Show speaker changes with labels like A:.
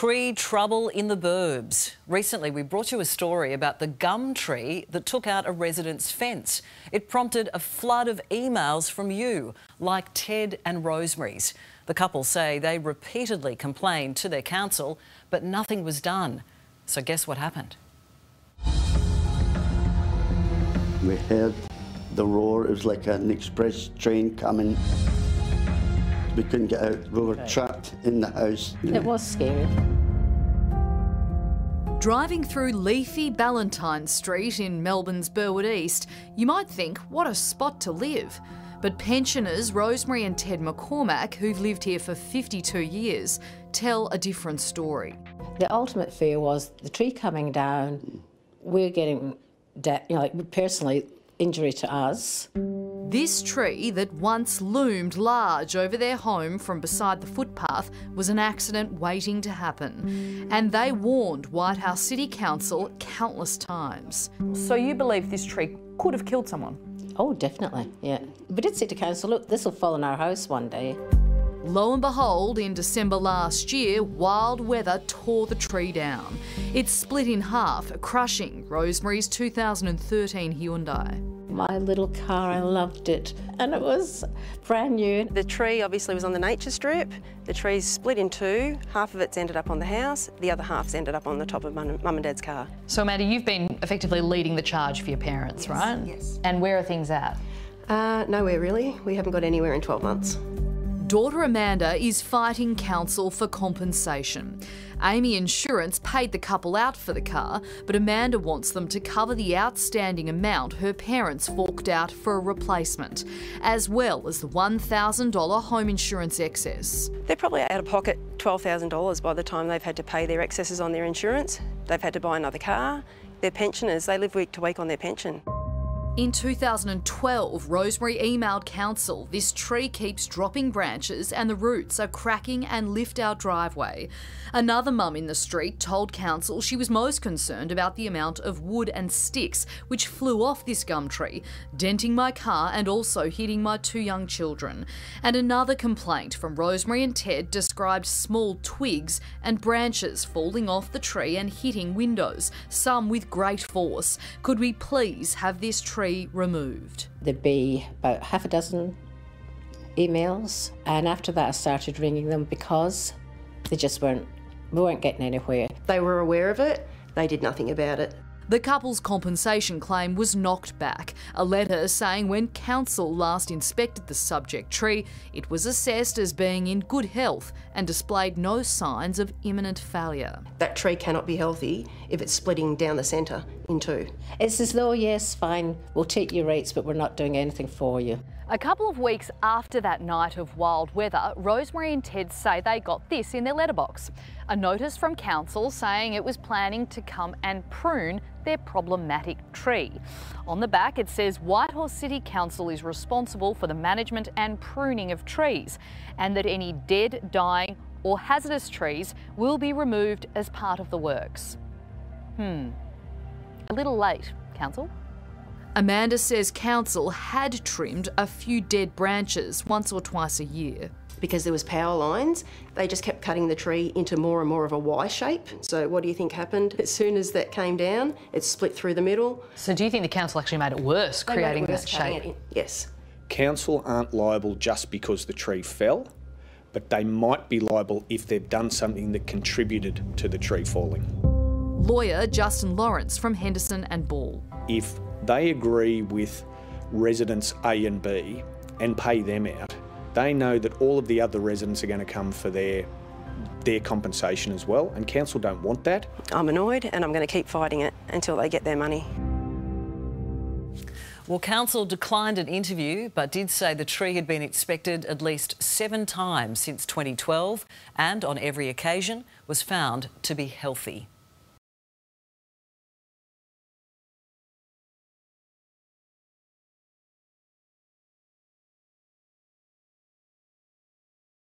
A: Tree trouble in the burbs. Recently, we brought you a story about the gum tree that took out a resident's fence. It prompted a flood of emails from you, like Ted and Rosemary's. The couple say they repeatedly complained to their council, but nothing was done. So, guess what happened?
B: We heard the roar, it was like an express train coming. We couldn't get out, we were trapped in the house.
C: It was scary.
D: Driving through leafy Ballantyne Street in Melbourne's Burwood East, you might think, what a spot to live. But pensioners Rosemary and Ted McCormack, who've lived here for 52 years, tell a different story.
C: The ultimate fear was the tree coming down, we're getting, you know, like personally, injury to us.
D: This tree that once loomed large over their home from beside the footpath was an accident waiting to happen. And they warned Whitehorse City Council countless times.
E: So you believe this tree could have killed someone?
C: Oh, definitely, yeah. We did say to council, look, this will fall on our house one day.
D: Lo and behold, in December last year, wild weather tore the tree down. It split in half, crushing Rosemary's 2013 Hyundai.
C: My little car, I loved it, and it was brand new.
F: The tree obviously was on the nature strip. The tree's split in two. Half of it's ended up on the house, the other half's ended up on the top of mum and dad's car.
E: So, Amanda, you've been effectively leading the charge for your parents,
F: yes,
E: right?
F: Yes.
E: And where are things at?
F: Uh, nowhere really. We haven't got anywhere in 12 months.
D: Daughter Amanda is fighting council for compensation. AAMI Insurance paid the couple out for the car, but Amanda wants them to cover the outstanding amount her parents forked out for a replacement, as well as the $1,000 home insurance excess.
F: They're probably out of pocket $12,000 by the time they've had to pay their excesses on their insurance. They've had to buy another car. They're pensioners, they live week to week on their pension.
D: In 2012, Rosemary emailed council this tree keeps dropping branches and the roots are cracking and lift our driveway. Another mum in the street told council she was most concerned about the amount of wood and sticks which flew off this gum tree, denting my car and also hitting my two young children. And another complaint from Rosemary and Ted described small twigs and branches falling off the tree and hitting windows, some with great force. Could we please have this tree removed.
C: There'd be about half a dozen emails, and after that, I started ringing them because they just weren't, we weren't getting anywhere.
F: They were aware of it, they did nothing about it.
D: The couple's compensation claim was knocked back. A letter saying when council last inspected the subject tree, it was assessed as being in good health and displayed no signs of imminent failure.
F: That tree cannot be healthy if it's splitting down the centre in two.
C: It's as though, yes, fine, we'll take your rates, but we're not doing anything for you.
E: A couple of weeks after that night of wild weather, Rosemary and Ted say they got this in their letterbox. A notice from council saying it was planning to come and prune their problematic tree. On the back it says Whitehorse City Council is responsible for the management and pruning of trees and that any dead, dying or hazardous trees will be removed as part of the works. Hmm. A little late, Council.
D: Amanda says council had trimmed a few dead branches once or twice a year.
F: Because there was power lines, they just kept cutting the tree into more and more of a Y shape. So what do you think happened? As soon as that came down, it split through the middle.
E: So do you think the council actually made it worse,
F: they
E: creating
F: it worse,
E: this shape?
F: Yes.
G: Council aren't liable just because the tree fell, but they might be liable if they've done something that contributed to the tree falling.
D: Lawyer Justin Lawrence from Henderson and Ball.
G: If they agree with residents A and B and pay them out, they know that all of the other residents are going to come for their their compensation as well, and council don't want that.
F: I'm annoyed and I'm going to keep fighting it until they get their money.
A: Well, council declined an interview but did say the tree had been inspected at least seven times since 2012 and on every occasion was found to be healthy.